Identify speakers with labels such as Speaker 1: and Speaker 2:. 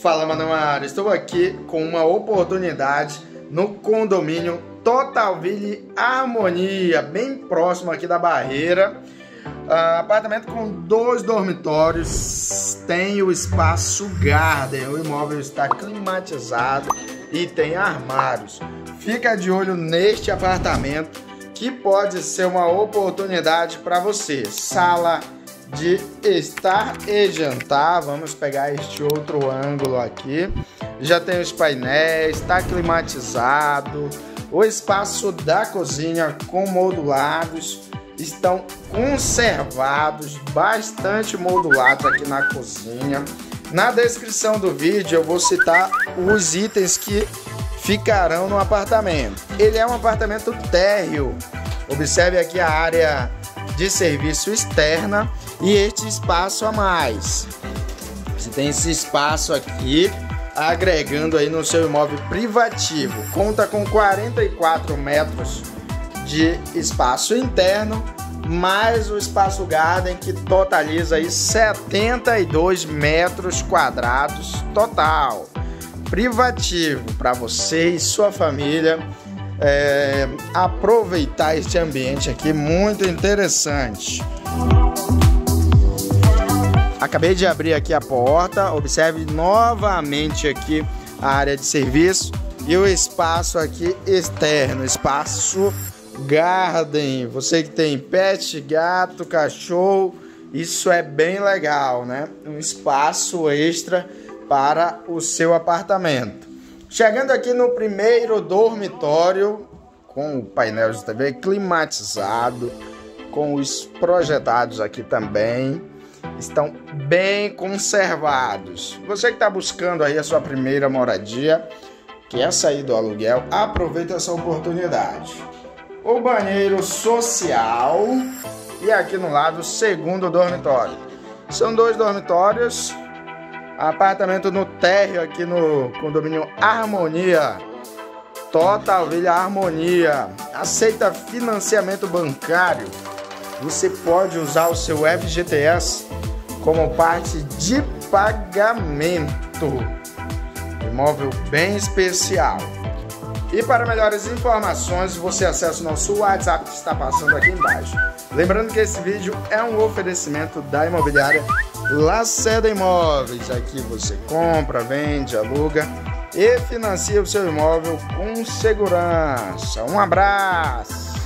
Speaker 1: Fala Manoara, estou aqui com uma oportunidade no condomínio Totalville Harmonia, bem próximo aqui da barreira. Uh, apartamento com dois dormitórios, tem o espaço garden, o imóvel está climatizado e tem armários. Fica de olho neste apartamento que pode ser uma oportunidade para você. Sala de estar e jantar. Vamos pegar este outro ângulo aqui. Já tem os painéis, está climatizado. O espaço da cozinha com modulados estão conservados, bastante modulados aqui na cozinha. Na descrição do vídeo eu vou citar os itens que ficarão no apartamento. Ele é um apartamento térreo. Observe aqui a área de serviço externa e este espaço a mais. Você tem esse espaço aqui agregando aí no seu imóvel privativo. Conta com 44 metros de espaço interno, mais o espaço garden que totaliza aí 72 metros quadrados total. Privativo para você e sua família é, aproveitar este ambiente aqui muito interessante. Acabei de abrir aqui a porta, observe novamente aqui a área de serviço e o espaço aqui externo, espaço garden. Você que tem pet, gato, cachorro, isso é bem legal, né? Um espaço extra para o seu apartamento. Chegando aqui no primeiro dormitório, com o painel de TV climatizado, com os projetados aqui também estão bem conservados. Você que está buscando aí a sua primeira moradia, quer sair do aluguel, aproveita essa oportunidade. O banheiro social e aqui no lado segundo dormitório. São dois dormitórios, apartamento no térreo aqui no condomínio Harmonia. Total Vila Harmonia. Aceita financiamento bancário. Você pode usar o seu FGTS como parte de pagamento. Imóvel bem especial. E para melhores informações, você acessa o nosso WhatsApp que está passando aqui embaixo. Lembrando que esse vídeo é um oferecimento da imobiliária Laceda Imóveis. Aqui você compra, vende, aluga e financia o seu imóvel com segurança. Um abraço!